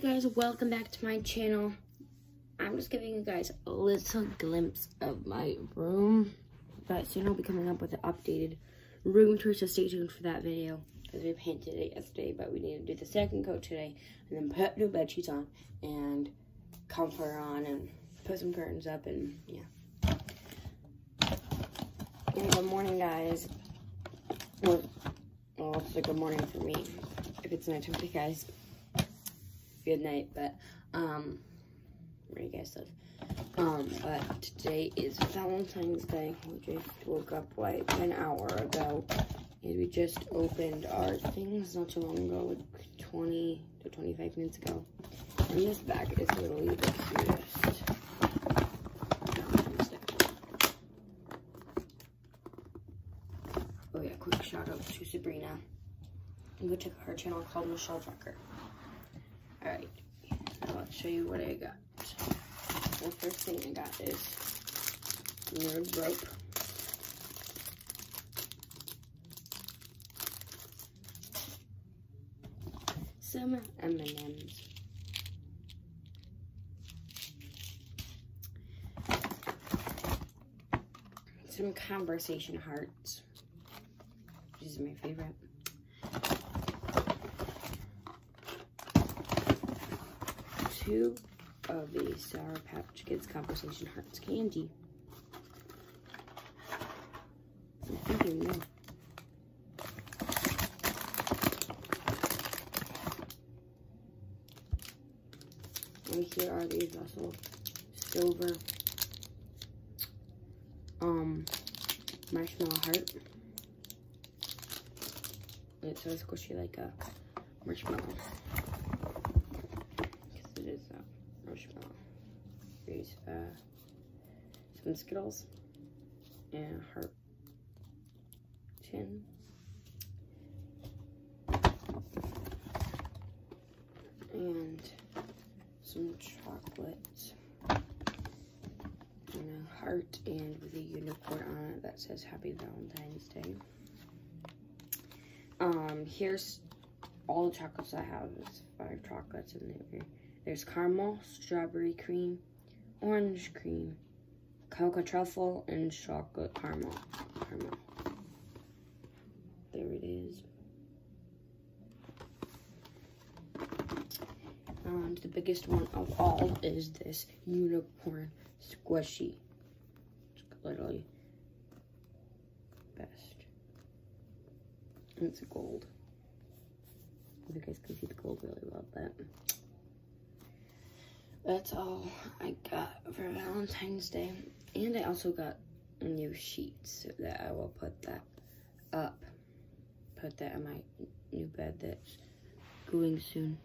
guys, welcome back to my channel. I'm just giving you guys a little glimpse of my room. But soon I'll be coming up with an updated room tour, so stay tuned for that video. Because we painted it yesterday, but we need to do the second coat today. And then put new bed sheets on, and comforter on, and put some curtains up, and yeah. And good morning, guys. Well, well, it's a good morning for me. If it's nighttime for you guys, good night. But, um, where you guys live. Um, but today is Valentine's Day. We just woke up like an hour ago. And we just opened our things not too long ago, like 20 to 25 minutes ago. And this bag is literally the cutest. Oh yeah, quick shout out to Sabrina. Go check her channel called Michelle Drucker. Alright, now let's show you what I got. The first thing I got is nerd rope. Some M&M's. Some conversation hearts. These are my favorite. Two of the Sour Patch Kids Conversation Hearts candy. I'm. And here are these also silver um marshmallow heart. It's so squishy like a marshmallow. Because it is a marshmallow. There's uh, some Skittles and a heart tin. And some chocolate and a heart and with a unicorn on it that says Happy Valentine's Day. Um, here's all the chocolates I have. There's five chocolates in there. There's caramel, strawberry cream, orange cream, cocoa truffle, and chocolate caramel. Caramel. There it is. And the biggest one of all is this unicorn squishy. It's literally best. And it's gold. You guys can see the gold really well, but that's all I got for Valentine's Day. And I also got new sheets that I will put that up. Put that in my new bed that's going soon.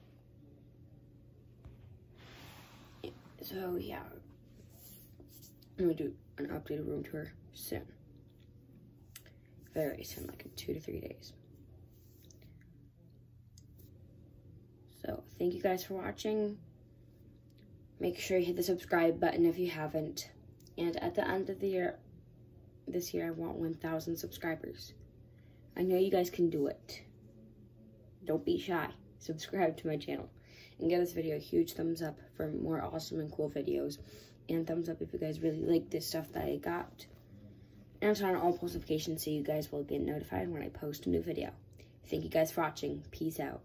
So yeah, I'm gonna do an updated room tour soon. Very soon, like in two to three days. So thank you guys for watching. Make sure you hit the subscribe button if you haven't. And at the end of the year, this year, I want 1,000 subscribers. I know you guys can do it. Don't be shy. Subscribe to my channel and give this video a huge thumbs up for more awesome and cool videos. And thumbs up if you guys really like this stuff that I got. And turn on all post notifications so you guys will get notified when I post a new video. Thank you guys for watching. Peace out.